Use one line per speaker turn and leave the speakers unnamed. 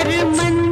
हर मन